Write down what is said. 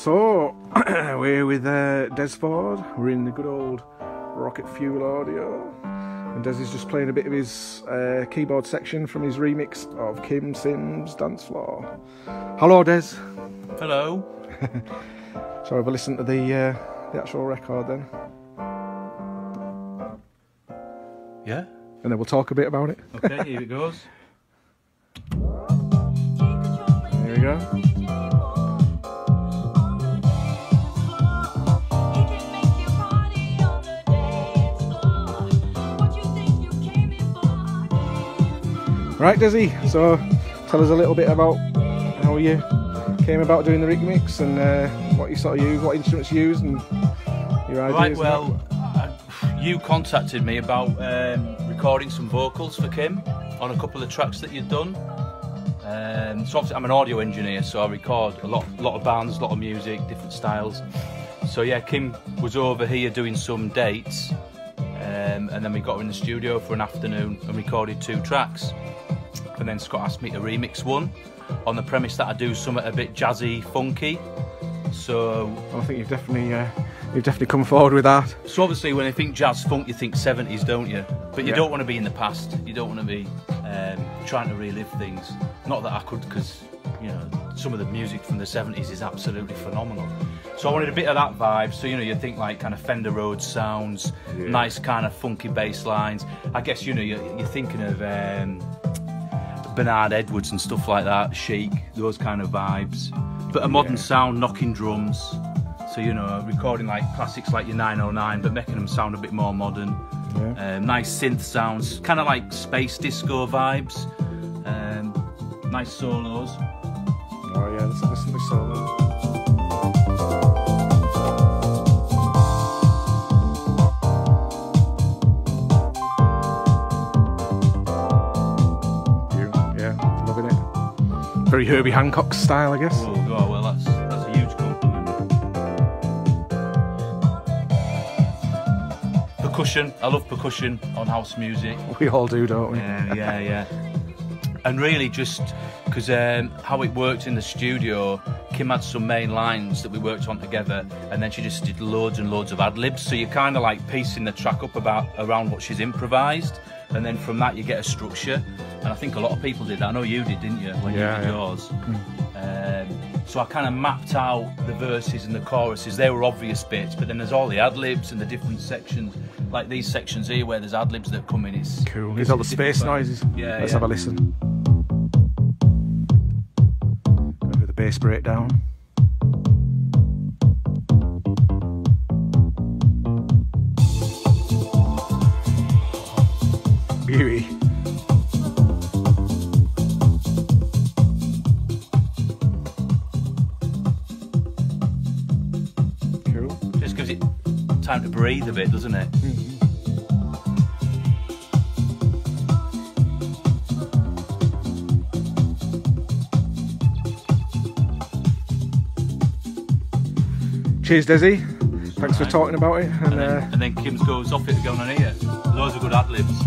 So, we're with uh, Dez Ford. We're in the good old Rocket Fuel audio. And Dez is just playing a bit of his uh, keyboard section from his remix of Kym Sims Dance Floor. Hello, Dez. Hello. So, have a listen to the, uh, the actual record then. Yeah. And then we'll talk a bit about it. Okay, here it goes. Here we go. Right, Desi. So, tell us a little bit about how you came about doing the remix and uh, what you sort of use, what instruments you use, and your ideas. Right, well, uh, you contacted me about um, recording some vocals for Kym on a couple of tracks that you'd done. Um, so obviously I'm an audio engineer, so I record a lot, lot of bands, a lot of music, different styles. So yeah, Kym was over here doing some dates, um, and then we got her in the studio for an afternoon and recorded two tracks. And then Scott asked me to remix one on the premise that I do something a bit jazzy, funky. So I think you've definitely uh, you've definitely come forward with that. So obviously, when you think jazz funk, you think 70s, don't you? But you Yeah. don't want to be in the past. You don't want to be um, trying to relive things. Not that I could, because you know some of the music from the 70s is absolutely phenomenal. So I wanted a bit of that vibe. So you know, you think like kind of Fender Rhodes sounds, Yeah. nice kind of funky bass lines. I guess you know you're, you're thinking of. Um, Bernard Edwards and stuff like that, Chic, those kind of vibes. But a modern Yeah. sound, knocking drums. So, you know, recording like classics like your 909, but making them sound a bit more modern. Yeah. Um, nice synth sounds, kind of like space disco vibes. Um, nice solos. Oh yeah, listen, listen to this solo. You, yeah, loving it. Very Herbie Hancock style, I guess. Oh, God, well, that's, that's a huge compliment. Percussion, I love percussion on house music. We all do, don't we? Yeah, yeah, yeah. And really, just because um, how it worked in the studio, Kym had some main lines that we worked on together, and then she just did loads and loads of ad libs. So you're kind of like piecing the track up about around what she's improvised, and then from that you get a structure. And I think a lot of people did. that. I know you did, didn't you, when Yeah, you did yeah. yours? Um, so I kind of mapped out the verses and the choruses. They were obvious bits, but then there's all the ad libs and the different sections, like these sections here where there's ad libs that come in. It's Cool. it's- Here's all the space different. noises. Yeah, Let's yeah. have a listen. Bass breakdown. Beauty. Cool. Just gives it time to breathe a bit, doesn't it? Mm-hmm. Cheers, Desi. Thanks for talking about it. And, And then, uh, and then Kym's goes off it going on here. Loads of good ad libs.